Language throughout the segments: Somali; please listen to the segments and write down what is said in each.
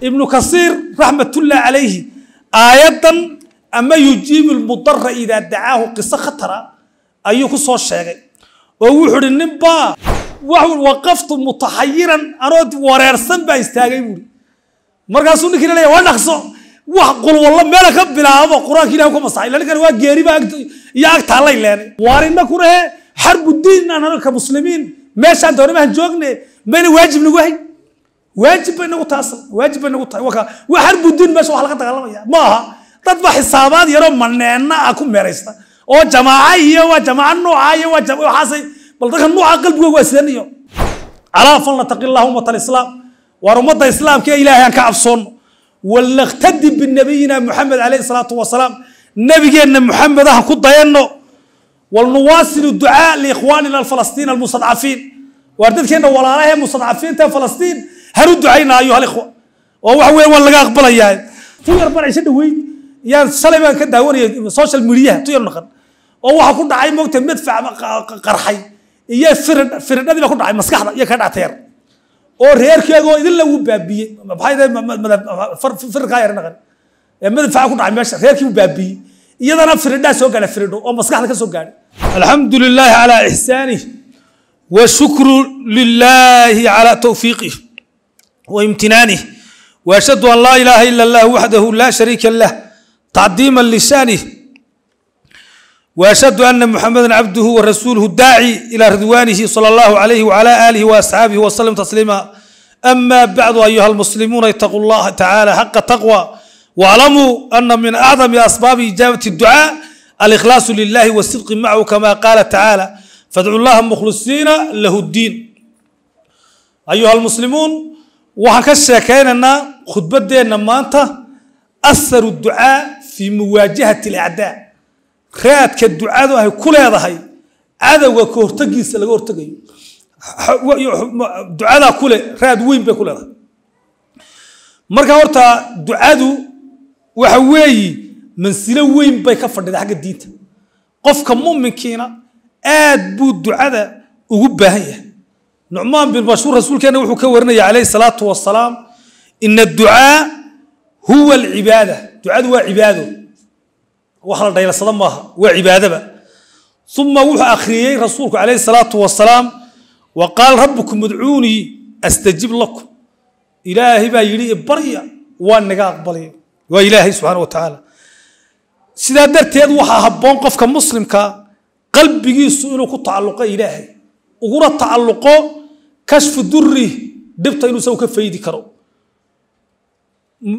ibnu kasiir raxmatullahi calayhi aayaddan ama yujiibu lmudara idaa dacaahu qiso khatara ayuu ku soo sheegay. Oo wuxuu ihi ninbaa waqaftu mutaxayiran anoo wareersan baa istaagay buuri markaasuu ninkii leeya waa dhaqso wax qulwallo meela ka bilaabo qur'aanka ilahi ku masaxay ila ninkan waa geeriba iyo ag taallay leenay. Waar inakuna he xarbu diin aan anaka muslimiin meeshaan doonamahan joogne mayna waajib nagu hay waajib bay nagu taasa waajib bay nagu tahay. Waa xarbu diin meesha wax laga dagaalamaya? Ma aha xisaabaad yaroo maneena ah ku meeraysta. Oo jamaaca iyo waa jamaaca nooca iyo waxaasay bal dadka nooca qalbigooga waa sidan iyo. Calaa falnataqi llahu ummata alislaam waar ummadda islaamka ee ilaahay aan ka cabsoonno walnaqtadi binabiyina muxamed calayhi salaatu wasalaam. Nabigeenna muxamed ah ku dayanno. Walnuwaasilu ducaa liikhwaanina alfalastiina almustadcafiin waar dadkeenna walaalaha mustadcafiinta falastiin hanu ducayna ayuha alikhwa oo waxa weeye waa laga aqbalayaa tu yar baan cisho dhaweyd. Yaan shalay baan ka daawanaya social mediaha tu yar naqan. Oo waxa ku dhacay moogta madfac qarxay. Iyo firidhadii baa ku dhacay maskaxda iyo ka dhactay yar oo reerkeegoo idin lagu baabiyey maxay yar naqan. Madfaca ku dhacay meesha reerkii buu baabiyey iyadana firidhaa soo gaadha firidho oo maskaxda ka soo gaadhay. Alxamdu lilaahi calaa ixsaanih wa lilaahi calaa tawfiiqih waimtinaanih wa ashhadu an laa ilaaha ila allah waxdahu laa shariika lah tacdiima lisanih wa ashhadu ana muxamedan cabduhu wa rasuuluhu daaci ilaa ridwaanihi sala allahu alayhi wala aalihi waasxaabihi wasalim tasliima. Ama bacdu ayuha almuslimuuna itaquu llaha tacaala xaqa taqwa waaclamuu ana min acdami asbaabi ijaabati ducaa alikhlaasu lilahi wasidqi macahu kama qaala tacaala fadcu llaha mukhlisiina lahu ddiin. Ayuha almuslimuun waxaan ka sheekaynaynaa khudbaddeenna maanta aharu ducaa fii muwaajahati alacdaa. Raadka ducadu ay ku leedahay cadowga ka hortagiisa laga hortagayo. Ducadaa kule raad weyn bay ku leedahay. Marka horta ducadu waxa weeyi mansilo weyn bay ka fadhida xagga diinta. Qofka muminkiina aad buu ducada ugu baahan yahay nucmaan bin bashuur rasuulkeena wuxuu ka warinaya calayhi salaatu wasalaam ina adducaa huwa alcibaada ducadu waa cibaado. Wax la dhaylasado maaha waa cibaadaba. Uma wuxuu akhriyey rasuulku calayhi salaatu wasalaam wa qaal rabbukum udcuunii astajib lakum. Ilaahay baa yidhi barya waa naga aqbalay. Waa ilaahay subxaana wa tacaala sidaa darteed waxaa habboon qofka muslimka qalbigiisu inuu ku tacalluqo ilaahay uguna tacalluqo kashfu duri dhibta inuu isagu ka faydi karo.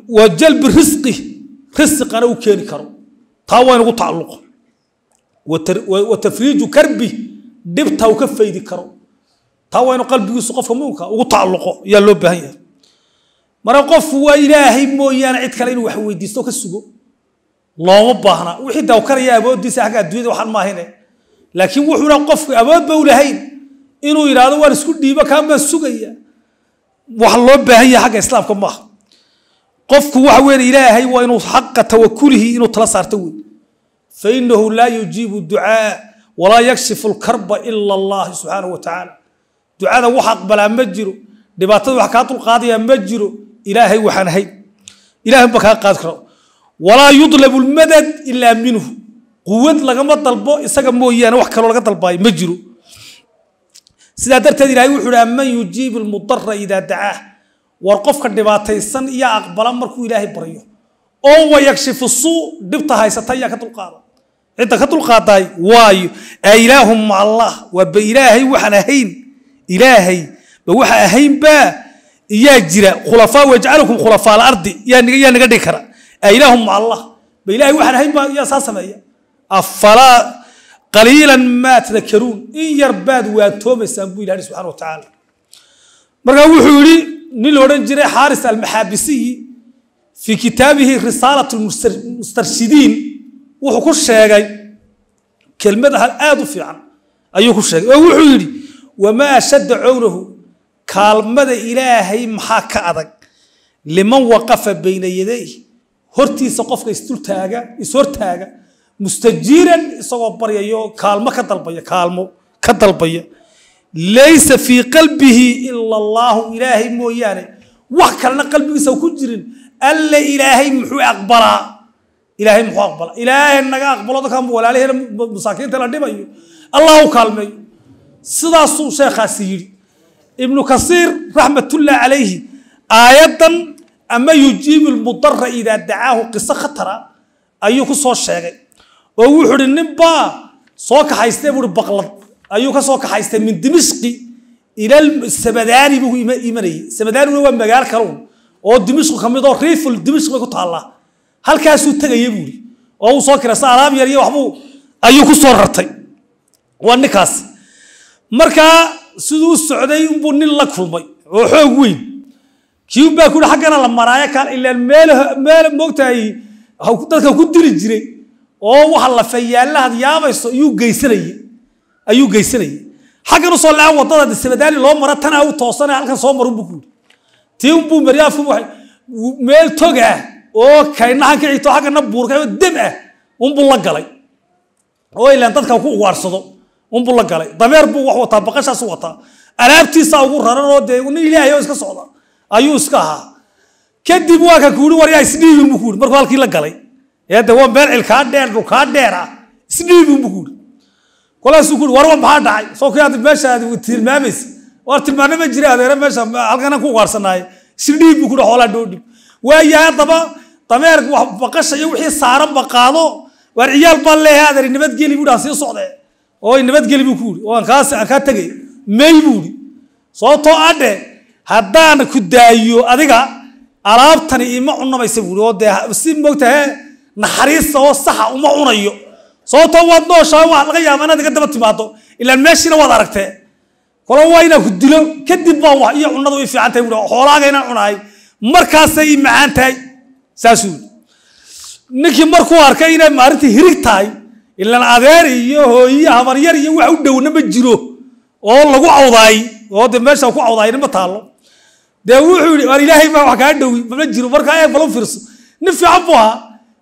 Wa jalbi risqi risqana u keeni karo. Taa waa inugu tacalluqo wa tafriiju karbi dhibta uu ka faydi karo. Taa waa inu qalbigiisu qofka muumka ugu tacalluqo ayaa loo baahan yahay. Marka qofku waa ilaahay mooyaane cid kale inuu wax weydiisto ka sugo looma baahna. Wixii dawkaraya awooddiisa xagga adduunyada waxaan maahine laakiin wuxuuna qofku awoodba u lahayn inuu yidhaahdo waan isku dhiibo kaamaan sugaya. Wax loo baahan yahay xagga islaamka maaha qofku waxa weeye ilaahay waa inuu xaqa tawakulihi inuu tala saarto wey fainahu laa yujiibu ducaa walaa yakshifu lkarba ila allah subxaanahu wa ducada wax aqbalaa ma jiro dhibaatada wax kaa dulqaadaya ma jiro ilaahay waxaan ahayn. Ilahay ba kaa qaadi karo. Walaa yudlabu lmadad ilaa minhu. Quwad lagama dalbo isaga mooyaane wax kaloo laga dalbaayo ma jiro sidaa darteed ilahay wuxuu hi aman yujiibu lmudara idaa dacaah war qofka dhibaataysan iyo aqbala markuu ilaahay baryo oo wayakshifu suu dhibta haysata ayaa ka dulqaada cidda ka dulqaadaay waayo a ilaahum allah waa ba ilaahay waxaan ahayn ilaahay ba waxa ahaynbaa iyaa jira khulafaa wajcalukum khulafaa alardi yaa naga dhigi kara. A ilaahum allah ba ilahay waxaan ahayn baa yaa saa sameeya. Afalaa qaliilan maa tadakaruun in yar baad waantoomaysaan buu ilahi subxana wa tacaala. Markaa wuxuu yidhi nin la odhan jiray xaaris almaxaabisiyi fii kitaabihi risaalat mustarshidiin wuxuu ku sheegay kelmad aad u fiican ayuu ku sheegay. Oo wuxuu yidhi wamaa ashadda cownahu kaalmada ilaahay maxaa ka adag? Liman waqafa bayna yadayh hortiisa qofka ishortaaga mustajiiran isagoo baryayo kaalmo ka dalbaya kaalmo ka dalbaya laysa fii qalbihi ila allaahu ilaahay mooyaane wax kalena qalbigiisa ku jirin alle ilaahay muxuu aqbalaa ilaahay muxuu aqbala ilaahay naga aqbalo dadkan walaalaheena masaakiinta la dhibayo allah u kaalmeeyo sidaasuu sheekhaasi yidhi ibnu kasiir raxmatullahi calayhi aayaddan ama yujiibu lmudara idaa dacaahu qiso khatara ayuu ku soo sheegay oo wuxuu ihi ninbaa soo kaxaystay buui baqlad. Ayuu ka soo kaxaystay min dimishqi ila samadaani buu imanayay. Samadaaniguna waa magaalo kalown oo dimishqu ka mid oo riiful dimishq bay ku taallaa. Halkaasuu tegaya buuri oo uu soo kiraysa alaab yar iyo waxbuu ayuu ku soo rartay. Waa ninkaas. Markaa siduu socday unbuu nin la kulmay oo xoog weyn. Kii unbaa ku yihi xaggana la maraayo kaan ilaan meel meel moogtahay dadka ku dili jiray oo waxa la fayaalahaad yaabayso ayuu geysanayay ayuu geysanayay. Xaggan u soo leean waddada samadaani loo mara tanaa u toosana halkan soo marun buu ku yidhi. Tii unbuu maryaafku waxay meel tog ah oo kaynahan ka xaggana buurka dem ah. Unbuu la galay. Oo ilaan dadka ku ugaarsado. Unbuu la galay. Dameer buu wax wataa baqashaasu wataa. Alaabtiisa ugu raran oo dee nin ilaahay oo iska socda ayuu iska ahaa. Kadib waa ka kuuri waryaa isdhiibin buu kuuri markuu halkii la galay de waa meel cilkaa dheer dhulkaa dheer ah isdhiibin buu kuuri kolaasuu kuuri warwa maxaa dhacay soo kii aad meesha aad tilmaamaysa war tilmaano ma jira adeere meesha halkana ku ugaarsanaaye. Isdhiib buu kuuri xoolaa dhoodhib waayahay haddaba dameer wax baqasha iyo wixii saaranba qaado. Waar ciyaal baan leeyahay adeer nabadgeli buuhi aan sii socdee oo nabadgeli buu ku yidhi. Oo aan kaa tegay may buu yidhi. Sababtoo adhe haddaan ku daayo adiga alaabtani ima cunamaysa buuri oo dee si moogtahe naxariista oo saxa uma cunayo. Sababtoo waad nooshaa waa laga yaaba inaad iga daba timaado ilaan meeshiina waad aragtee. Kolo waa inaan ku dilo kadib baan wax iyo cunadu i fiican tahay buuri xoolaaga inaan cunahay markaasay i macaan tahay. Saasuu ninkii markuu arkay inay maarintii hirig tahay ilaan adeer iyo hooyiye habaryar iyo wax u dhowna ma jiro oo lagu cawdaay oo de meesha ku cawdaayna ma taalo dee wuxuu yidhi war ilaahay baa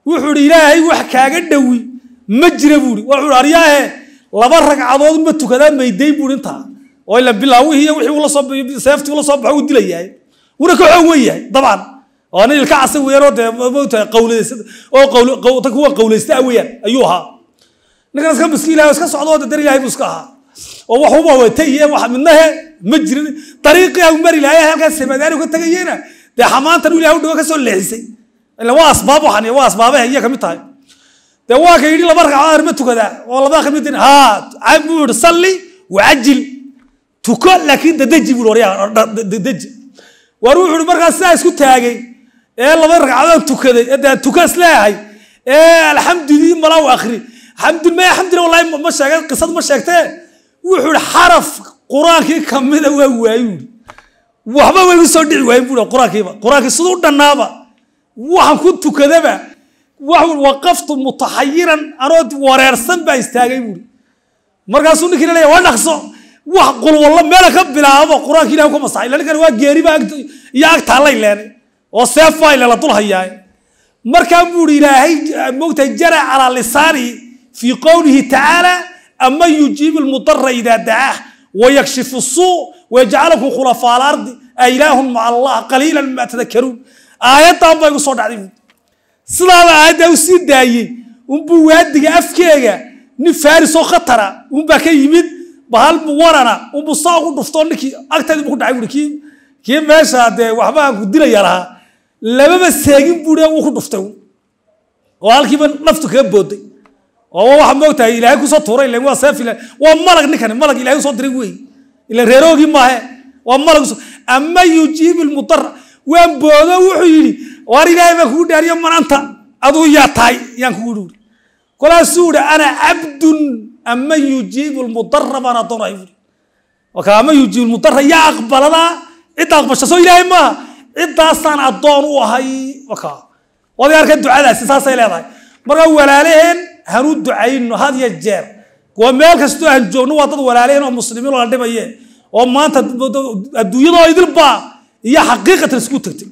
wuxuu yidhi ilaahay wax kaaga dhowi. Ma jira buu yidhi. Wuxuu aryaahe laba ragcadood ma tukadaa mayday buu yidhi intaa. Oo ila bilaawihii soo seeftii ula soo baxo uu dilayahay wuna ka xoog weyn yahay oo nin ilka casa weeyaan oo dee moogtahay qawlaysta oo qawl ta kuwa qawlaysta weeyaan ayuu ahaa. Ninkan iska miskiin ilahay iska socdo oo dar ilahay buu iska ahaa. Oo wax uba watay iyo wax midnahe ma jirin. Dariiqii au mari lahay halkaas samadaani ka tagayeena dee xamaantan ilahay u dhawo ka soo leexisay ila waa laba ragcadood arma tukadaa oo buu buu taagay ee laba ragcadood tukaday ee dee tuka ma sheegay qisad ma sheegtee kamida waa waayu yidhi waxba way igu soo dhici waayen buui qur'aankiiba qur'aankii siduu dhannaaba waxaan ku tukadaba waqaftu mutaxayiran anoo wareersan baa istaagay buui markaasuu ninkii la leeya waa dhaqso wax qulwallo meela ka bilaabo qur'aanki ilahi ka masaxay. Ila ninkan waa geeriba iyo ag taallay leenay oo seef baa ilela dul hayaay. Markaa buuri ilaahay mogtahay jara calaa lisaani fii qowlihi tacaala ama yujiibu lmudara idaa dacaah wayakshifu suu wayajcalakum khulafaa alardi a ilaahun maca allah qaliilan ma tadakaruun aayaddan baa igu soo dhacday. Sidaaba aayaddaa u sii daayey. Unbuu waadiga afkeega nin faarisoo khatara unbaa ka yimid bahal warana. Unbuu saa ugu dhuftoo ninkii agteedii bu ku dhacay kii kii meesha dee waxbaa ku dilaya lahaa. Lababa seegin buuri wuu ku dhuftay. Oo halkiiba naftu kaga booday oo waxa moogtahay ilaahay ku soo tuuray ilan waa seef waa malag ninkani malag ilahay u soo diray wey ilan reeroogii maahe. Waa malag ama yujiibu lmudara waan boodo wuxuu yidhi waar ilaahay baan kugu dhaariyo mananta aduu yaa tahay yaan kugu yidhi kolaasuu yidhi ana cabdun ama yujiibu lmudara baan adoonahay buuri waka ama yujiibu lmudara yaa aqbaladaa cidda aqbasha soo ilaahay maaha ciddaasaan addoon u ahay. Waka waday arka ducadaasi saasay leedahay. Marka walaalaheen hanu ducayno had ya jeer. Waa meel kastoo aan joogno waa dad walaalaheen oo muslimiin oo la dhimaye oo maanta adduunyadoo idilbaa iyo xaqiiqatan isku tagtay.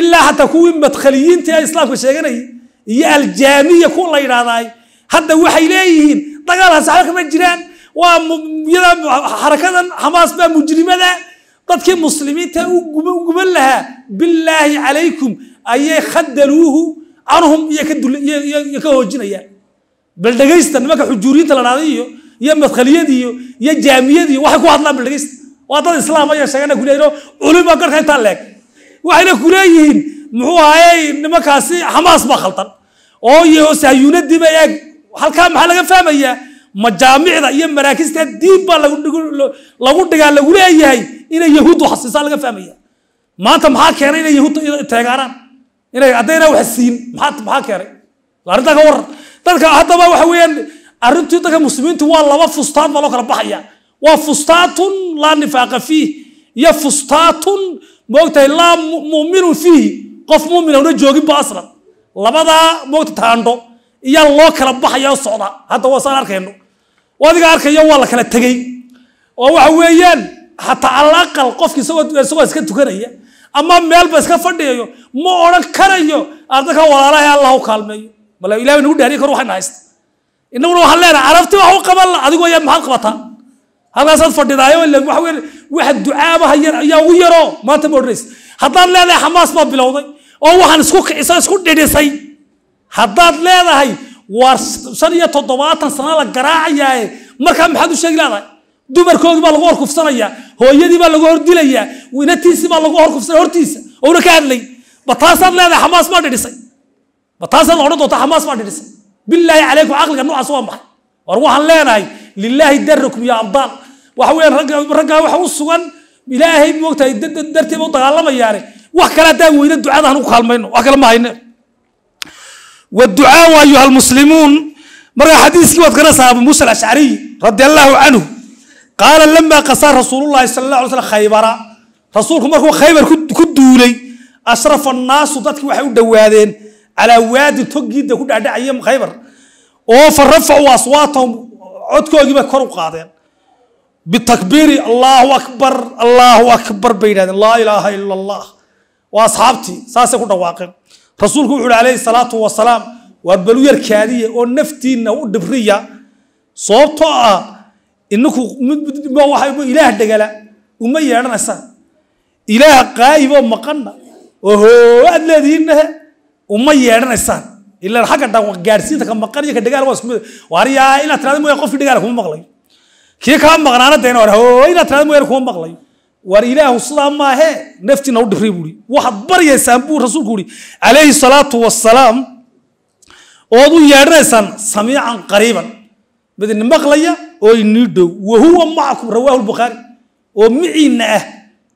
Ilaa xataa kuwii madkhaliyiinta ee islaamka sheeganayay iyo aljaamiya kuwa la yidhaahdaay hadda waxay leeyihiin dagaalkaas waxba kama jiraan. Waa yada xarakadan xamaas baa mujrimada. Dadkii muslimiinta u guban lahaa bilaahi calaykum ayay khadaluuhu canhum iyo ka hoojinayaan. Bal dhegaysta nimanka xujuuriyiinta la dhahday iyo iyo madkhaliyadii iyo iyo jaamiyadii waxay ku hadlaan bal dhegaysta waa dad islaam ayaa sheegana kuleeyihin culima garka intaa leeg waxayna kuleeyihiin muxuu ahayey nimankaasi xamaas baa khaldan oo iyo sahyuunadiiba eeg halkaa maxaa laga fahmayaa majaamicda iyo maraakista diin baa lagu dhigaa lagu leeyahay inay yahuud waxsiisaan laga fahmaya maanta maxaa keenay inay yahuud teegaanaan inay haddayna wax siin maxaa keenay arrintaa ka waran dadka haddaba waxa weeyaan arrintii dadka muslimiintu waa laba fustaad baa loo kala baxaya waa fustaatun laa nifaaqa fiih iyo fustaatun moogtahay laa muminun fiihi qof mumina una joogin ba aslan labadaa moogta taandho iyaa loo kala baxaya socda hadda waa saan arkayno. Adiga arkayo waa la kala tegey. Oo waxa weeyaan hataa alaqal qofki isagoo iska tukanaya ama meelba iska fadhiyayo ma odhan karayo ardaka walaalaha allah u kaalmeeyo. Bal ilahay nagu dhaariya kor waxayna haysta inaguna waxaan leenahay carabti wax u qaban adigu ayaa maxaad qabataa halkaasaad fadhidaayo ila weeye waxa ducaabaha yar ayaa ugu yaroo. Maanta ma odhanaysa haddaad leedahay xamaas baa bilowday. Oo waxaan isku kicisa isku dhidhisay. Haddaad leedahay waa shan iyo toddobaatan sana la garaacayaaye markaa maxaad u sheegi leedahay dumarkoodii baa lagu horkufsanayaa hooyadii baa lagu hordilayaa winatiisii baa lagu horkufsanaya hortiisa ouna ka hadlay. Ba taasaad leedahay xamaas baa dhidhisay. Ba taasaad odhan doontaa xamaas baa dhidhisay. Bilaahi calaykum caqliga noocaas waa maxay? War waxaan leenahay lilaahi darakum yaa abdaal waxa weya raggaa waxa u sugan ilaahay moogtahay darteeba u dagaalamayaane wax kale haddaan weyne ducada hanu kaalmayno. Wax kale ma hayne. Waducaau ayuha almuslimuun. Markaa xadiiskii waad garanaysaa abu muusa alashcariy radi allaahu canhu qaala lamaa qasaa rasuulullahi sala allah alay slam khaybara. Rasuulku markuu khaybar ku duulay ashrafa annaasu dadki waxay u dhowaadeen calaa waadin tog ku dhacdhacaya khaybar. Oo fa rafacuu aswaatahum codkoogiibay kor u qaadeen. Bitakbiiri allaahu akbar allaahu akbar bay yidhahdeen. Laa ilaaha ila allah waa asxaabtii saasay ku dhawaaqeen. Rasuulku wuxu uhi calayhi salaatu wasalaam waa balu yar kaadiya oo naftiinna u dhibriya sababtoo ah ininku ilaah dhegala uma yeedhanaysaan ilaah qaayiboo maqanna oo hooaad leedihiinnahe uma yeedhanaysaan ilaan xagga gaadhsiinta ka maqan iyo ka dhegaal waa isku mid waaryaa inaad tirada mooya qofkii dhegaala kuma maqlayo kii kaa maqnaana deena war hoo inaad tirada mooyaan kuma maqlayo war ilaahu sidaa maahee naftiina u dhibray buui waxaad baryaysaan buu rasuulku uhi calayhi salaatu wasalaam ood u yeedhanaysaan samiican qariiban mid maqlaya oo inii dhow wa macakum rawaahu lbukhaari oo miciinna ah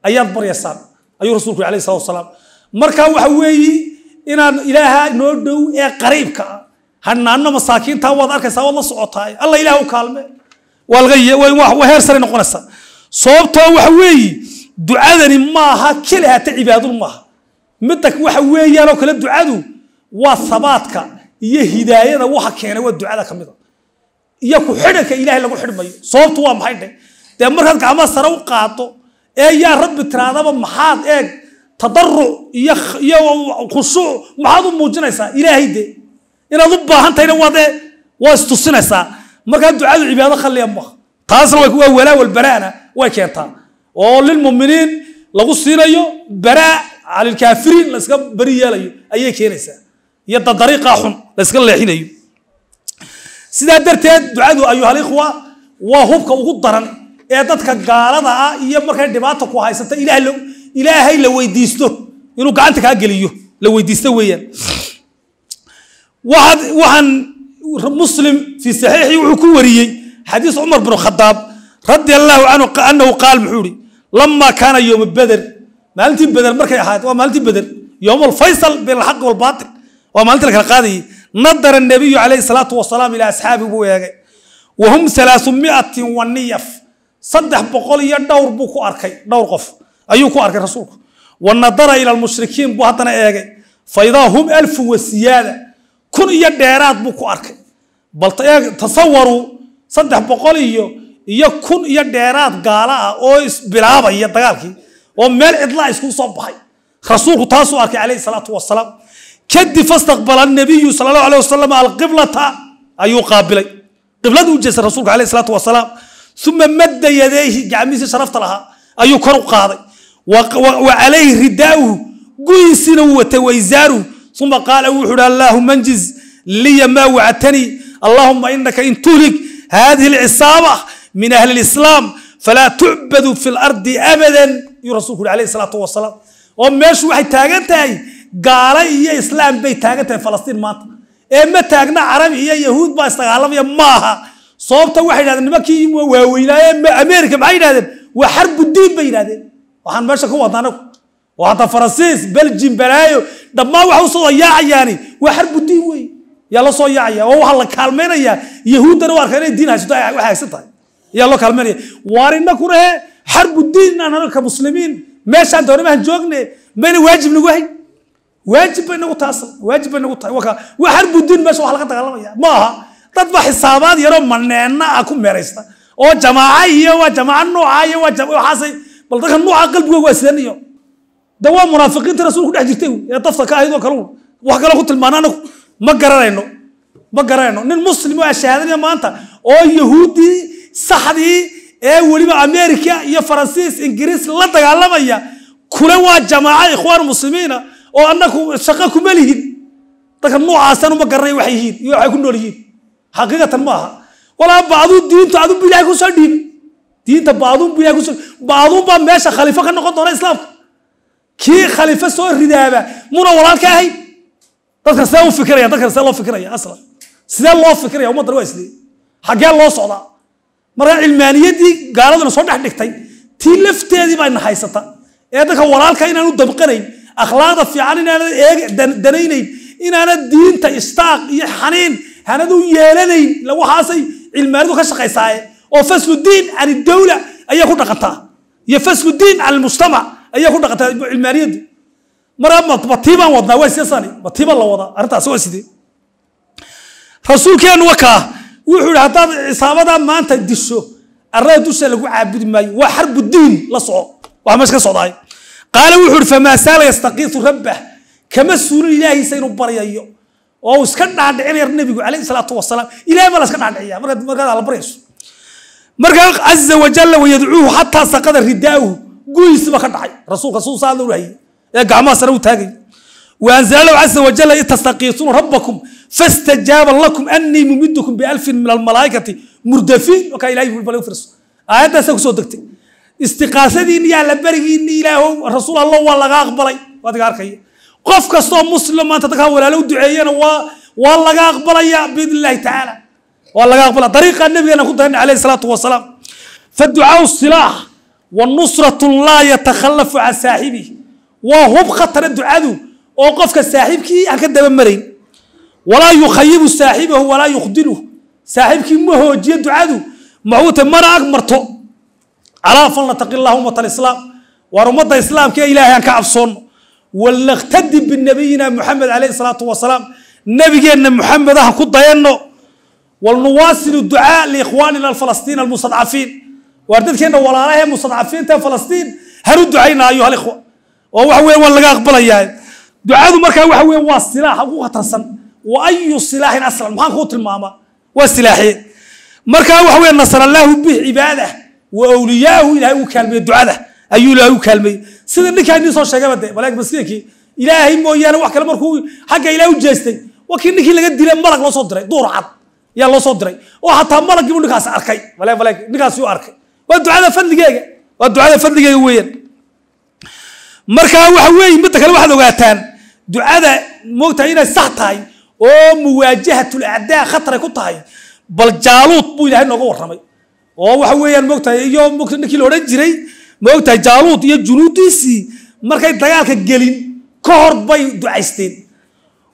ayaad baryaysaan ayuu rasulku uhi alayhi salatu wasalaam marka waxa weeyi inaan ilaaha noo dhow ee qariibka ah. Hanaano masaakiintaa waad arkaysaa waad la socotaay alla ilaah u kaalme. Waa heer sare noqonaysaa sababtoo waxa weeye ducadani maaha kelihata cibaadul maaha. Midda waxa weeyaanoo kale ducadu waa sabaadka iyo hidaayada waxa keenay waa ducada ka mida iyo ku xidhanka ilaahay lagu xidhmayo sababtu waa maxay dhe dee markaad gacmaha sare u qaado ee yaa rabbi tiraadaba maxaad eeg tadaruc iyo iyo khushuuc maxaad u muujinaysaa ilaahay de inaad u baahan tahayna waad ee waa istusinaysaa. Markaa ducadu cibaado khalliya maaha taasna waa walaa walbaraana way keentaa. Oo lilmuminiin lagu siinayo baraa calilkaafiriin la beri yeelayo ayay keenaysaa. Iyo dariiqa xun la leexinayo. Sidaa darteed ducadu ayuhal ikhwa waa hubka ugu daran ee dadka gaalada ah iyo markay dhibaata ku haysata ilaahay la weydiisto. Inuu gacanta kaa geliyo. La weydiisto weeyaan. Waxaan muslim fii saxiixii wuxuu ku wariyey xadiis cumar bnu khadaab radi allahu canhu anahu qaal muxuu ihi lamaa kaana yowma beder maalintii beder markay ahayd waa maalintii beder yowm alfaysal bayn alxaqi walbaatil waa maalintii la kala qaadayay. Nadara nabiyu calayhi salaatu wasalaam ilaa asxaabi buu eegay. Wa hum alaaثumiatin wa niyaf. Saddex boqol iyo dhowr buu ku arkay dhowr qof ayuu ku arkay rasuulku. Wa nadara ila lmushrikiin buu haddana eegay. Faidaa hum alfu wa kun iyo dheeraad buu ku arkay. Bal tasawaruu saddex boqol iyo iyo kun iyo dheeraad gaala ah oo isbilaabaya dagaalkii oo meel cidlaa isku soo baxay. Rasuulku taasuu arkay calayhi salaatu wasalaam kadib fastaqbala nabiyu sala allahu alayh wasalam alqiblata ayuu qaabilay. Qibladii u jeestay rasuulka alayhi salaatu wasalaam uma madda yadayhi gacmihiisii sharafta lahaa ayuu kor u qaaday wa calayhi ridaauhu uu watay waizaaruhu uma qaala wuxuu uhi allaahuma njiz liya maa wactanii allahuma inaka in tuhlik hadihi alcisaaba min ahli lislaam falaa tucbadu fi lardi abadan. Yuu rasulku yuri alayh salaatu wasalaam oo meeshu waxay taagan tahay gaala iyo islaam bay taagan tahay falastiin maanta. Ee ma taagna carabi iyo yahuud baa isdagaalamaya maaha. Sababta waxay yidhahdeen nimankii waaweynaaye america maxay yidhahdeen? Waa xarbu diin bay yidhahdeen waxaan meesha ku wadna anagu oo hadda faransiis belgium balaayo dhammaan waxa u soo yaacayaani waa xarbu diin yaa la yaacaya. Oo waxaa la kaalmaynayaa yahuuddana u arkaa inay diin haysato ay haysan tahay. Yaa loo kaalmaynaya waar inakuna he xarbu diin aan anaka muslimiin. Meeshaan doonimahan joogne. Mayna waajib nagu hay waajib bay nagu taas waajib bay nagu tahay. Waa xarbu meesha wax laga dagaalamaya. Ma aha. Xisaabaad yaroo maneena ah ku meeraysta. Oo jamaaca iyo waa jamaaca nooca iyo waa waxaasay bal dadka nooca qalbigooga waa sidan iyo. Waa munaafiqiinta rasuulku dhex jirtay ee dafta ka ahayd oo kale wax kale ku tilmaana ma garanayno ma garanayno nin muslim oo ashahaadanaya maanta oo yahuudii saxdii ee weliba america iyo faransiis ingiriis la dagaalamaya kule waa jamaaca ikhwaan muslimiina oo annaku shaqo kuma lihin. Dadka noocaasaan uma garanay waxay yihiin iyo waxay ku nool yihiin. Xaqiiqatan ma aha. Walaa baaduu diinta adun bu ilahay ku soo dhiibay diinta baaduun bu ilahay ku soo baaduun baa meesha khaliifo ka noqon doona islaamka kii khaliifo soo ridaaba muna walaalka ahayn. Dadka sidee u fikiraya? Dadka sidee loo fikiraya? Aslan. Sidee loo fikiraya? Ummaddan waa sidee xaggee loo socdaa marka cilmaaniyadii gaaladuna soo dhex dhigtay. Tii lafteedii baa ina haysata. Ee dadka walaalka inaanu dabqanayn akhlaaqda fiican inaanad eeg danaynayn inaanad diinta istaaq iyo xaniin hanad u yeelanayn waxaasay cilmaanidu ka shaqaysaaye oo faslu diin can idawla ayay ku dhaqantaa iyo faslu diin can almujtamac ayay ku dhaqantaa cilmaaniyadu marka batiibaan wadnaa waa siyaasani batiibaan la wadaa. Arrintaasi waa sidee. Rasuulkeenu wakaa wuxuu yidhi haddaad cisaabadaa maanta disho arrada dusha lagu caabudi maayo. Waa xarbu diin la soco. Waxa meesha ka socdaay. Qaala wuxuu yidhi famaa saala yastaqiisu rabbah kama suulin ilaahiisa inuu baryayo? Oo uu iska dhaadhicinaya nebigu calayhi salaatu wasalaam. Ilahay baa la iska dhaadhiciya markaad la baryayso markaa caza wajalla wayadcuuhu xataa saqada ridaahu guyisba ka dhacay. Rasuulka suusaa lou hayay ee gacmaha sare u taagay. Waanzala caza wajalla id rabbakum fastajaaba lakum annii mumidukum bialfin min almalaa'ikati murdafiin. Markaa ilahay fulbalay ku soo degtay. Istiqaasadiinni yaa la berigiinni ilaahow rasuul allah waa laga aqbalay. Waadiga arkaya. Qof kastoo muslim maanta dadkaa walaalo u duceeyana waa waa laga aqbalayaa biidn illahi tacaala waa laga aqbala dariiqa nabigana ku darana alayhi salaatu wasalaam. Faducaau silaax wa nusratun laa yatakhallafu can saaxibihi waa hub khatara ducadu oo qofka saaxiibkii aan ka daba marayn walaa yukhayibu saaxibahu walaa yukhdiluh saaxiibkii ma hoojiyo ducadu maxuute mana ag marto. Calaa falnataqi llah ummata alislaam waar ummadda islaamka ee ilaahay aan ka cabsoonno walnakhtadi binabiyina muxamed calayhi walnuwaasilu ducaa liikhwaanina alfalastiina almustadcafiin waar dadkeenna walaalaha ee mustadcafiinta falastiin hanu ducayna ayuha alikhwa oo waxa weeye waa laga aqbalayaa. Ducadu markaa waxa weeye waa silaaxa ugu khatarsan wa ayu silaaxin aslan? Maxaan kuu tilmaamaa waa silaaxee markaa waxa weeye nasara allaahu bih cibaadah wa awliyaahu ilaahay uu kaalmeeye ducada. Ayuu ilaahay u kaalmeeyey sida ninkaa idiin soo sheegaba de malaa'ig maskiinkii ilaahay mooyaane wax kale markuu xagga ilaahay u jeestay waa yaa loo soo diray? Oo xataa malaggiibu ninkaas arkay. Malaa'ig malaa'ig ninkaas yuu arkay. Waa ducada fadligeega. Waa ducada fadligeega weeyaan. Markaa waxa weeye midda kale waxaad ogaataan ducada moogtahay inay sax tahay oo muwaajahatul acdaa khataray ku tahay bal jaaluud buu ilaahay nooga warramay. Oo waxa weeyaan moogtahay iyo ninkii la odhan jiray moogtahay jaaluud iyo junuudiisii markay dagaalka gelin ka hor bay ducaysteen.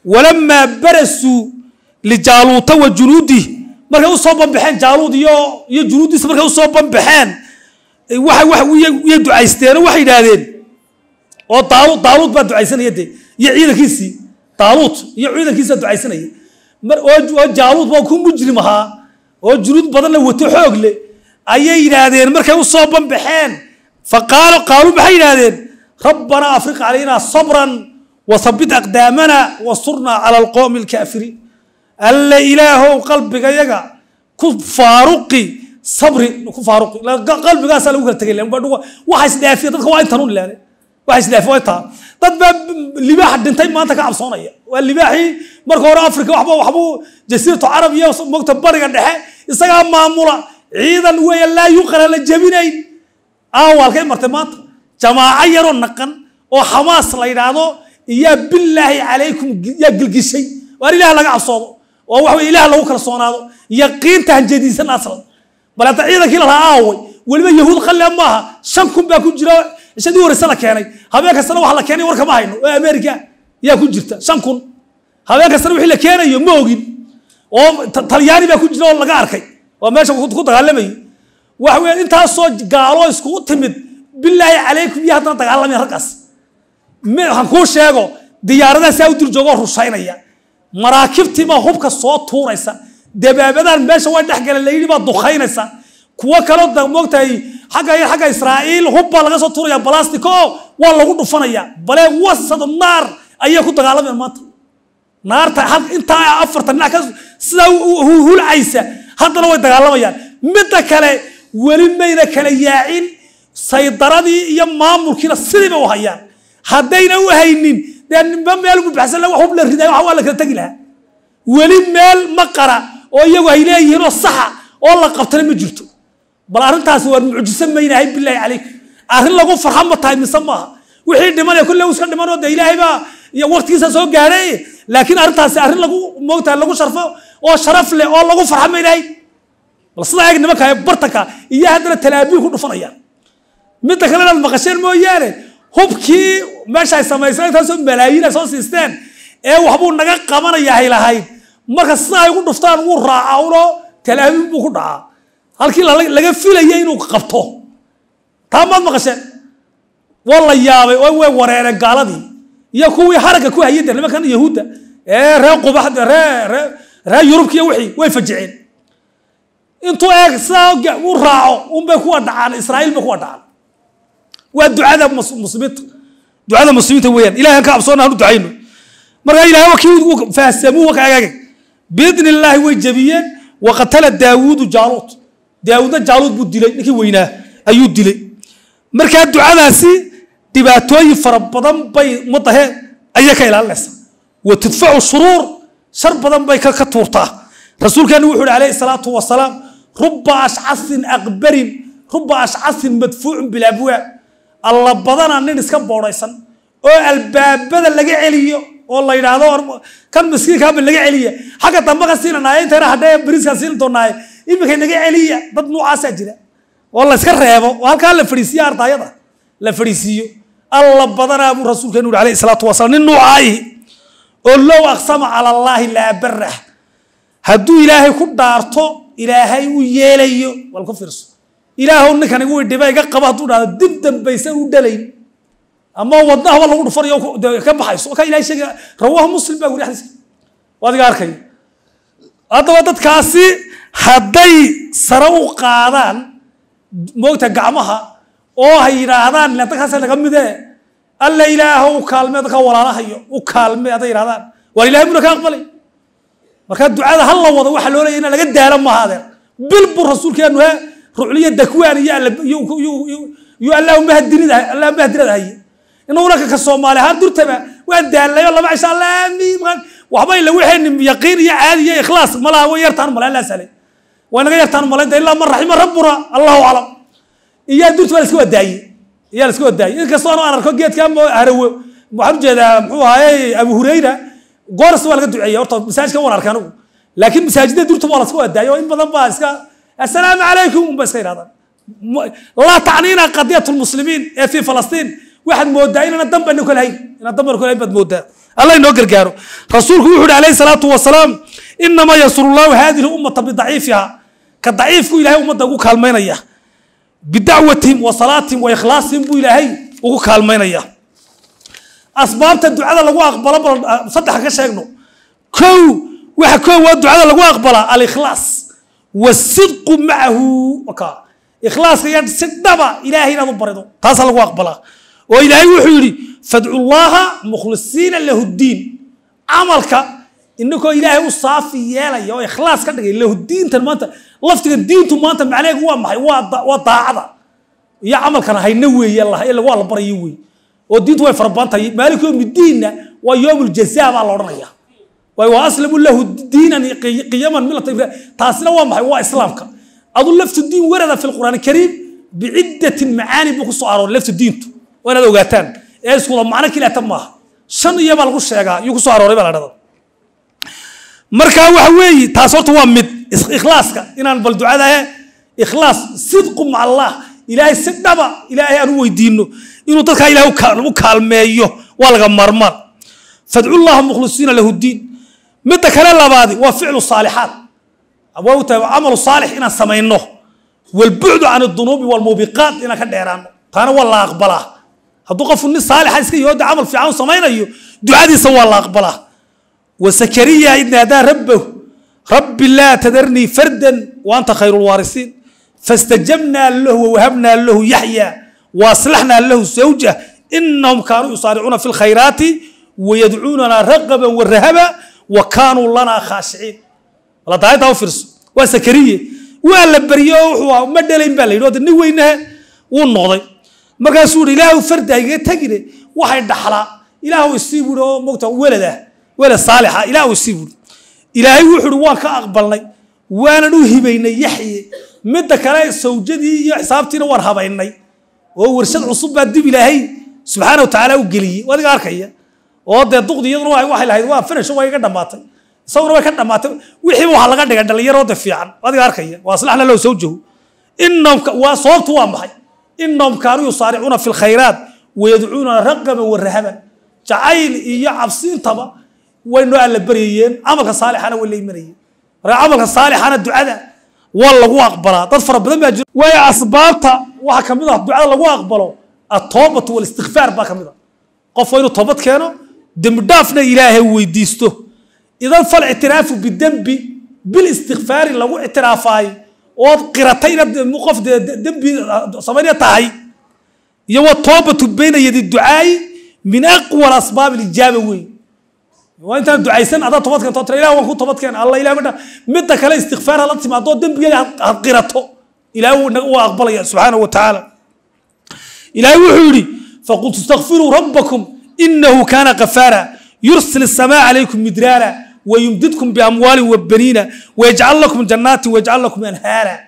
Walamaa barasuu lijaaluuta wa junuudih markay u soo banbaxeen jaaluud iyo iyo junuudiisi markay u soo waxa yay ducaysteenoo waxay yidhaahdeen oo daaluud baa ducaysanaya dee iyo ciidankiisii daaluud iyo ciidankiisa ducaysanaya oo jaaluud baa ku mujrim ahaa oo junuud badanna wato xoog leh ayay yidhaahdeen markay u soo banbaxeen faqaalo qaaluu maxay yidhaahdeen rabbanaa afriq calaynaa sabran wasabit aqdaamana wasurnaa cala alqowmi alkaafiriin alle ilaahow qalbigayaga ku faaruqi sabri ku faaruqi. Qalbigaasaa lagu kala tegay waxa isdhaafiya dadka waa intan un ilaale isdhaafiya waa intaa dad baa libaaxa dhintay maanta ka cabsoonaya. Waa libaaxii marka hore afrika waxba waxbuu jasiiratu carab mogta bariga dhexe isagaa maamula. Ciidan weeye laa yuqala la jebinayn aawaalkay martay maanta. Jamaaco yaroo naqan oo xamaas la yidhaahdo iyaa bilaahi calaykum yaa gilgishay. Waar ilaah laga cabsoodo oo waxa ilaah lagu kalsoonaado yaqiinta hanjadiisan aslan bal hadda ciidankii lalahaa aaway weliba yahuud khalle maaha. Shan kun baa ku jira. Ishadii horeyse la keenay. Habeen kastana waxa la keenay warka ma hayno. Oo america yaa ku jirta. Shan kun. Habeen kastana wixii la keenayo ma ogin. Oo talyaani baa ku jira oo laga arkay. Oo meesha ku dagaalamayay waxa weeye intaasoo gaalo iskugu timid. Bilaahi calaykum iyo haddana dagaalamaya raggaas. Kuu sheego diyaaradaha saa u dirjoogoo rushaynaya maraakibtii baa hubka soo tuuraysa? Dabaabadan meesha way dhex galeen layidhi baa dukaynaysa kuwo kaloo moogtahay xagga xagga israa'iil hub baa laga soo tuuraya balastiko waa lagu dhufanaya. Bale wasad naar ayay ku dagaalamayaan maanta. Naarta intaa afartan dhinac ka hulcaysa haddana way dagaalamayaan midda kale weli mayna kala yaacin saydaradii iyo maamulkiina sidiiba u hayaan. Haddayna u haynin dee nimba meel ugu baxsan wax hub la riday waa la kala tegi lahaa. Weli meel ma qara oo iyagu ay leeyihiin oo saxa oo la qabtana ma jirto. Bal arrintaasi waa mucjiso maynahay bilaahi calaykum arrin lagu farxan ma tahay mise maaha. Wixii dhimanaya kulle iska dhimanoo dee ilaahay baa iyo waqtigiisa soo gaaray laakiin arrintaasi arrin lagu moogtahay lagu sharfo oo sharaf leh oo lagu farxan maynahay. Bal sidaa eeg nimanka bartanka iyo haddana talaabiin ku dhufanayaan midda kale maqasheen mooyaane hubkii meesha ay samayseen intaasoo malaayiin ay soo siisteen. Ee waxbuu naga qabanaya hay lahayd. Marka sida ay ku dhuftaan wuu raaca uno talaabiin buu ku dhacaa halkii laga filaya inuu qabto. Taa maad maqasheen? Waa la yaabay oo way wareereen gaaladii. Iyo kuwii haragga ku hayay de nimankan yahuudda. Ee ree qubax ree ree ree yurubkiiyo wixii way fajiceen. Intuu eeg sidaa u raaco unbay kuwa dhacaan israa'iil bay kuwa dhacaan waa ducada muslimiinta ducada muslimiinta weeyaan. Ilahay aan ka cabsoona aan u ducayno. Marka ilahay waa kii faahsamuu waka agaagay. Biidni illaahi way jebiyeen. Wa qatala daawuudu jaaluut. Daawuudna jaaluud buu dilay. Ninkii weynaa ayuu dilay. Markaa ducadaasi dhibaatooyin fara badan bay madahe ayay ka ilaalinaysaa wa tudfacu shuruur shar badan bay ka tuurtaa. Rasuulkeenu wuxuu ihi alayhi salaatu wasalaam ruba ashcasin aqbarin ruba ashcasin madfuucun bilabwaab alla badana nin iska boodhaysan oo albaabada laga celiyo oo la yidhaahdo kan miskiinkaaba laga celiya. Xagga dambe ka siinanaaye intayna hadhee bariiskaa siin doonaaye iminka naga celiya dad nuucaasaa jira. Oo la iska reebo oo halkaa la fadhiisiyo ardaayada. La fadhiisiiyo alla badanaa buu rasuulkeenu yihi alayhi salaatu wasalaam nin nuucaayihi oo low aqsama cala allaahi laa barah hadduu ilaahay ku dhaarto ilaahay u yeelayo wal ku fiirso ilaahow ninkan igu dhiba iga qaba hadduu dhahdo dib dambaysan u dhalayn. Ama wadnahaba lagu dhufanayo ka baxayso. Ka ilahay sheegay rawaahu muslim baa wuri xadiiska waa adiga arkaya haddaba dadkaasi hadday sare u qaadaan moogta gacmaha oo hay yidhaahdaan ila dadkaas laga midee? Alla ilaahow u kaalme dadka walaalahayo u kaalme hadday yidhahdaan waa ilahay buna ka aqbalay. Marka ducada hal la wado waxaa loo leeya ina laga daalo maaha adeer bil buu rasuulkeenu he rucliya dakwaan iyo allahuma hadinid allahuma hadinad haye inaguna ka soomaali ahaan durtaba waan daalayo laba cisha allaamiin waxba ila waxayni yaqiin iyo caadi iyo ikhlaas malaha way yartaan male allah sale. Way naga yartaan malaynta ilaa man rabbuna allahu aclam. Iyaa durta baa la wadaaye iyaa la iska wadaaye. Inkastoo aan arko geedka harawo waxaan u jeedaa muxuu ahaaye abu hurayra goorasta waa laga duceeya horta masaajidka waan arkay anigu. Laakiin masaajidda durta waa la iska wadaayo in badan baa iska assalaamu calaykum unba iska yidhahdaan laa tacniina qadiyat lmuslimiin ee fi falastiin. Waxaad moodaa inana danbanu kala hayn inaan danbanu kala hayn baad moodaa. Allah inoo gargaaro. Rasuulku wuxuu yihi alayhi salaatu wasalaam inamaa yansuru llahu hadihi ummata bidaciifiha ka daciifku ilahay ummadda ugu kaalmaynaya. Bidacwatihim wa salaatihim wa ikhlaasihim buu ilaahay ugu kaalmaynaya. Asbaabta ducada lagu aqbalo bal saddexa ka sheegno. Kow waxa kow waa ducada lagu aqbalaa alikhlaas wasidqu macahu ka ikhlaaska iyo si dhaba ilaahay inaad u barido taasaa lagu aqbalaa oo ilaahay wuxuu yidhi fadcu llaha mukhlisiina lahu ddiin camalka inakoo ilaahay u saafi yeelaya oo ikhlaas ka dhigay lahu diintan maanta laftigan diintu maanta macnaheegu waa maxay waa da- waa daacada iyo camalkan hayna weeye waa la barayo wey oo diintu way fara badan tahay maalika yowmi diinna waa yowm ljazaa baa la waayo waa aslamu lahu diinan qi- qiyaman milata ibrahim taasina waa maxay? Waa islaamka. Adu laftu diin warada fi lqur'aan alkariim biciddatin macaani buu ku soo arooray laftu diintu. Waa inaad ogaataan. Ee iskuda macno keliata maaha. Shan iyo baa lagu sheegaa yuu ku soo arooray baa la dhahda marka waxa weeye taas horta waa mid ikhlaaska. Inaan bal ducadahe ikhlaas sidqu maca allah. Ilaahay si dhaba ilaahay aan u weydiino inuu dadkaa ilahay u kaalmeeyo waa laga maarmaan fadcu llaha mukhlisiina lahu diin midda kale labaadi waa ficlu saalixaat waa tahay camalu saalix inaan samayno. Walbucdu can adunuubi walmuubiqaat inaan ka dheeraano taana waa la aqbalaa. Hadduu qofku nin saalixa iska yihooda camal fiican samaynayo ducadiisa waa la aqbalaa. Wa sakariya id naadaa rabbahu rabbi laa tadarnii fardan waanta khayru fastajabnaa lahu wawahabnaa lahu yaxyaa waaslaxnaa lahu zawja inahum kaanuu yusaaricuuna fi lkhayraati wayadcuunanaa raqaban warahaba wa kaanuu lanaa khaashiciin aladaayaddaa u fiirso. Waa sakariye waa la beryo oo wuxuu ah ma dhalayn baa la yidhi. Nin weynahe wuu noqday. Markaasuu ihi ilaahu farda igaga tegine waxay dhaxlaa. Ilaahu isii buui oo mogta welad ah saalixa ilaahu isii buui ilaahay wuxuu uhi waan ka aqbalnay waanan u hibaynay yaxye midda kale sawjadii iyo xisaabtiina waan habaynay. Oo warshad cusub baa dib ilaahay subxaana wa tacaala u geliyey. Adiga arkaya oo dee duqdi iyaduna wa- waxay lahayd waa finish waa iga dhammaatay. Isaguna way ka dhammaatay. Wixiiba waxaa laga dhigay dhalinyaroo de fiican. Adiga arkaya. Waa aslaxna lahu sawjahu inahum ka- waa sababtu waa maxay? Inahum kaanuu yusaaricuuna fi lkhayraat wayadcuunana raqaban wa jacayl iyo cabsiintaba way noo alla baryayeen camalka saalixana way la imanayeen marka camalka saalixana ducada waa lagu aqbalaa. Dad fara badan baa jira. Waayo asbaabta waxaa ka mid ah ducada lagu aqbalo atoobatu walistikfaar baa ka mid ah. Qof waa inuu toobad keeno dembi dhaafna ilaahay weydiisto. Idan fal ictiraafu bidembi bilistikfaari lagu ictiraafaayo ood qiratay inaad qof dembi samaynaya tahay iyo watoobatu bayna yadi ducaayi min aqwa asbaab ijaaba wey waa intaan ducaysan adaa toobad keento tira ilah waan ku toobad keen alla ilah madha midda kale istikfaar hala timaado dembigeeda had qirato ilaah waa aqbalaya subxaanahu wa tacaala ilaahay wuxuu yidhi faqultu istakfiruu rabbakum inahu kaana kafaara yursil samaa calaykum midraara wayumdidkum biamwaalin wabaniina wayajcal lakum janaatin wayajcal lakum anhaara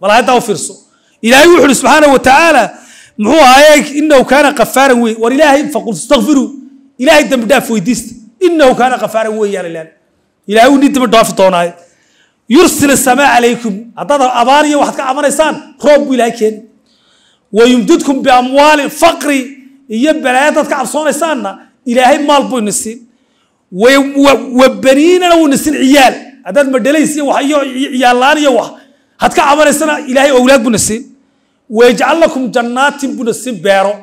malaayaddaa u fiirso ilaahay wuxu uhi subxaana wa muxuu ahaaye inahu kaana kafaaran wey war ilaahay faqul istakfiruu ilaahay dembi dhaaf weydiista inahu kaana kafaaran weeyaalilaa ilahay wuu nii dembi dhaafi doonaaye yursil samaa calaykum haddaad abaaniya waxaad ka abanaysaan roob buu ilahay keeni wayumdidkum biamwaalin faqri يرسل السماء عليكم هذا أبارية واحد كأمانيسان روب إلهي كين ويمددكم بأموال فقري يبقى لا كعبصونيسان إلهي مال بو نسين وبنينا ونسين عيال هذا مدليس وحيو عيالان يوح هاد كعمرسنا إلهي أولاد بنسين ويجعل لكم جنات بنسين بيرو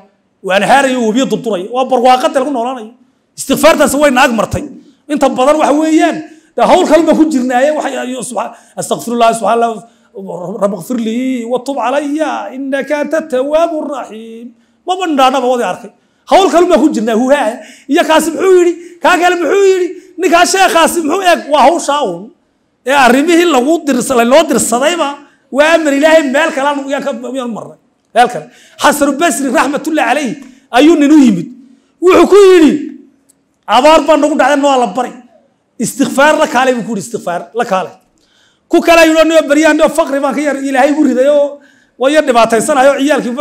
وأنهار يوبي ضدري وبرواقات لكم نورانا استغفار تسوي ناق مرتين انت بدر وحويان ده هول كلمة كنت جرناية وحي سبحان استغفر الله سبحان الله رب اغفر لي وتب علي إنك أنت التواب الرحيم ma bandhaanaba wada arkay. Hawl kalun baa ku jirnaa huhaa iyo kaasi muxuu yidhi kaa kale muxuu yidhi ninkaa sheekaasi muxuu eeg waa hawshaa un ee arrimihii lagu diloo dirsadayba waa amar ilaahay meel kaleyaanu marnay meel kale. Xasanu basri raxmatullahi calayhi ayuu nin u yimid. Wuxuu ku yidhi abaar baa nagu dhacday noo alla bari istikfaar la kaalay buu ku yidhi istikfaar la kaalay. Ku kala yidhi nio baryahan nio faqri baan ka yar ilaahay gu riday oo waa dhibaataysanayo ciyaalkii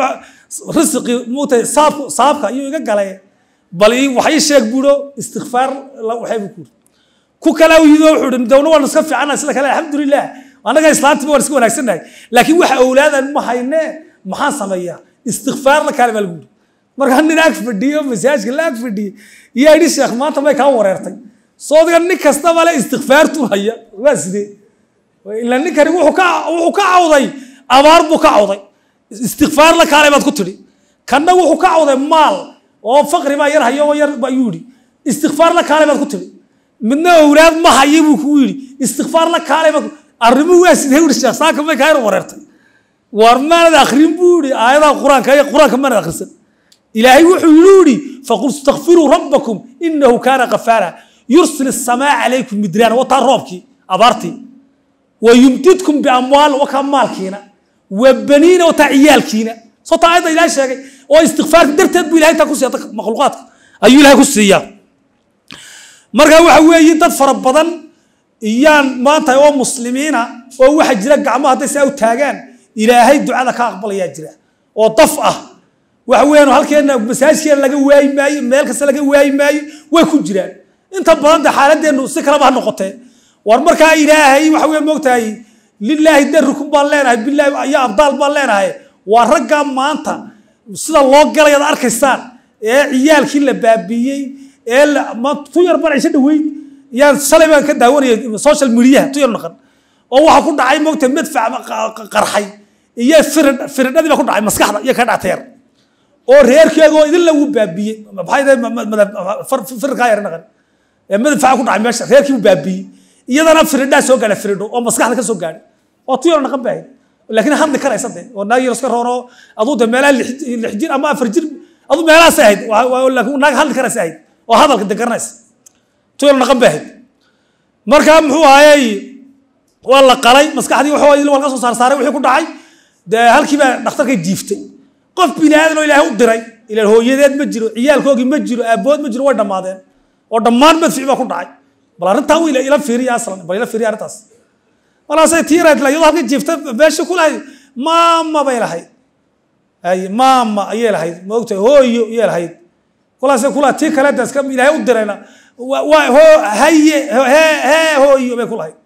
muutay saabku saabka ayuu iga galay. Bal waxay sheeg buuro istikfaar waxay buu kuuri ku kale uu yidhi wuxuu yidhi dawna waan iska fiicanahay sida kale alxamdulilah annaga islaantiba waan iska wanaagsannahay laakiin waxa awlaadan ma hayne maxaan sameeyaa istikfaar la kaale baa lagu yidhi. Markaa nin ag fadhiyo masaajka la ag fadhiye yaa yidhi sheekh maanta may kaa wareertay. Soodiga nin kastaba le istikfaartu haya waa sidee? Ila ninkani wuxuu ka wuxuu ka cawday abaar buu ka cawday istikfaar la kaalay baad ku tidhi kanna wuxuu ka cawday maal oo faqri baa yar hayo yar ayuu yidhi. Istikfaar la kaalay baad ku tidhi midna awlaad ma haye buu kugu yidhi. Istikfaar la kaalay baad arrimuhu waa sidee yidhi sheekh may kaa wareertay. War maanad akhrin buu yidhi aayadaha qur'aanka qur'aanka maanad akhrisan. Ilaahay wuxuu yidhi yidhi faqul istakfiruu rabbakum inahu kaana kafaara yursil isamaa calaykum midraana wataa roobkii abaartii. Wa yumdidkum biamwaal wakaa maalkiina wa baniina wataa ciyaalkiina. Soo taa aayadda ilahay sheegay oo istikfaarka darteed buu ilahay taa ku siiya dadka makhluuqaadka. Ayuu ilahay ku siiyaa marka waxa weeye dad fara badan iyaan maanta oo muslimiina oo waxa jira gacmo hadday saa u taagaan ilaahay ducada ka aqbalayaa jira. Oo daf ah. Waxa weeyaan halkeena masaajkeena laga waayi maayo meel kasta laga waayi maayo way ku jiraan. Inta badan de xaaladeennu si kaleba ha noqotee. War markaa ilaahay waxa weya moogtahay lilaahi darukum baan leenahay bilaahi iyo abdaal baan leenahay waa raggaa maanta sida loo galay arkaysaan ee ciyaalkii la baabiiyey ee tu yar baan cisho dhaweyd yaan shalay baan ka daawanaya social mediaha tu yar naqan oo waxa ku dhacay moogta madfac qarxay iyo firid firidhadii baa ku dhacay maskaxda iyo ka dhateer oo reerkeegoo idin lagu baabiyey maxay firidkaa yar naqan ee madfaca ku dhacay meesha reerkii buu baabiyey iyadana firidhaa soo gaadha firidho oo maskaxda ka soo gaadhay oo tu yar naqan baa ahayd laakiin hadli karaysa de oo naag yar iska roonoo aduu de meelaha lix jir ama afar jir aduu meelahaas ahayd. Laakiin naag hadli karaysa ahayd. Oo hadalka de garanaysa tu yar naqan baa ahayd marka muxuu ahayey waa la qalay. Maskaxdii wuxuu waa laga soo saar saaray wixii ku dhacay. Dee halkii baa dhakhtarkay jiiftay. Qof bini aadan oo ilaahay u diray ilaan hooyadeed ma jiro ciyaalkoogii ma jiro aabood ma jiro way dhammaadeen. Oo dhammaan madfici baa ku dhacay bal arrintaa ila ila fiiriya aslan bal ila fiiriya arrintaas markaasay tiirayd la iyadoo halkii jiifta meesha ku lahayd maama bay lahayd ay maama ayay lahayd ma ogtahay hooyo ayay lahayd kulaasay kula tii kale daska ilaahay u dirayna waa hoo haye hee hooyo bay ku lahayd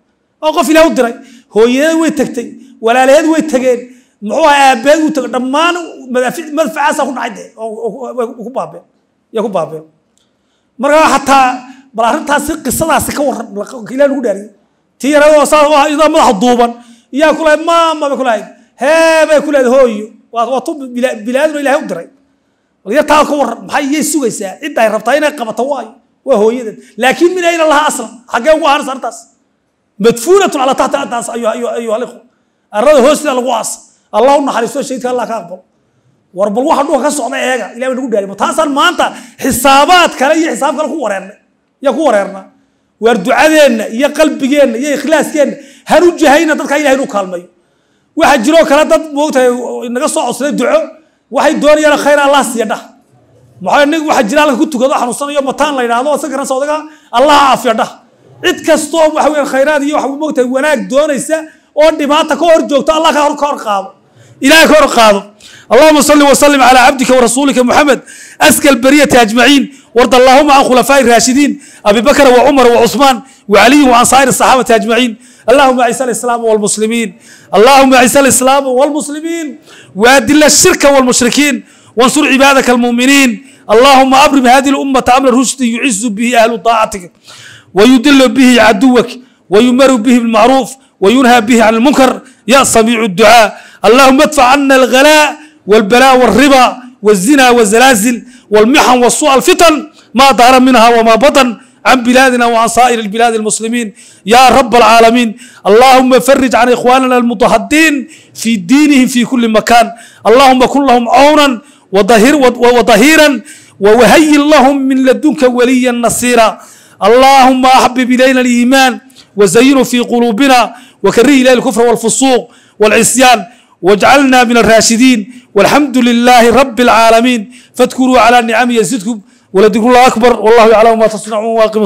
oo qof ilaahay u diray hooyadeed way tagtay walaalaheed way tageen muxuu ahaa aabeed uu tagay dhammaan madfacaasaa ku dhacay dee ku baabeen ya ku baabeen marka xataa bal arrintaasi qisadaasi ka waran ilaah lagu dhaariyey tii yaradoo saa idaa madaxa duuban. Iyaa ku lahayd maama bay ku lahayd hee bay ku lahayd hooyo. Waa tu bilaadino ilahay u diray. Bal ka waran maxay iyay sugaysaa? Cidda rabtaa inay qabato waayo. Waa hooyadeed laakiin min ayna laha aslan? Xaggee ugu ahaanaysa arrintaas? Madfuunatun calaa taxti addaas ayuha alikhwa hoosteeda lagu aasa allah u naxariisto shaydka allah ka aqbalo war bal waxa dhuka ka socda eega ilahay nagu dhaarimo taasaan maanta xisaabaad kale iyo xisaab kale ku wareernay iyo ku wareernaa waar ducadeenna iyo qalbigeenna iyo ikhlaaskeenna han u jahayna dadka ilahay inuu kaalmayo waxaa jiroo kale dad moogtahay naga soo codsaday duco waxay doonayaan khayr allah siiya dhah maxaa nig waxaa jira halka ku tukado xanuunsanayo mataan la yidhaahdo isa garansa odaga allah caafiya dhah cid kastoo waxa weeyaan khayraad iyo waxa moogtahay wanaag doonaysa oo dhibaata ka hor joogto allah ka hor ka hor qaado ilahay ka hor qaado اللهم صل وسلم على عبدك ورسولك محمد أزكى البرية أجمعين وارض اللهم عن خلفاء الراشدين أبي بكر وعمر وعثمان وعلي وعن سائر الصحابة أجمعين اللهم أعز الإسلام والمسلمين اللهم أعز الإسلام والمسلمين وأذل الشرك والمشركين وانصر عبادك المؤمنين اللهم أبرم هذه الأمة أمر رشد يعز به أهل طاعتك ويدل به عدوك ويمر به بالمعروف وينهى به عن المنكر يا سميع الدعاء اللهم ادفع عنا الغلاء والبلاء والربا والزنا والزلازل والمحن والسوء الفتن ما ظهر منها وما بطن عن بلادنا وعن سائر البلاد المسلمين يا رب العالمين اللهم فرج عن إخواننا المضطهدين في دينهم في كل مكان اللهم كن لهم عونا وظهير وظهيرا وهيئ لهم من لدنك وليا نصيرا اللهم أحبب إلينا الإيمان وزينه في قلوبنا وكره إلى الكفر والفسوق والعصيان واجعلنا من الراشدين والحمد لله رب العالمين فاذكروا على النعم يزدكم wladir abar wallahu yaclamu ma tasnacuun waaqim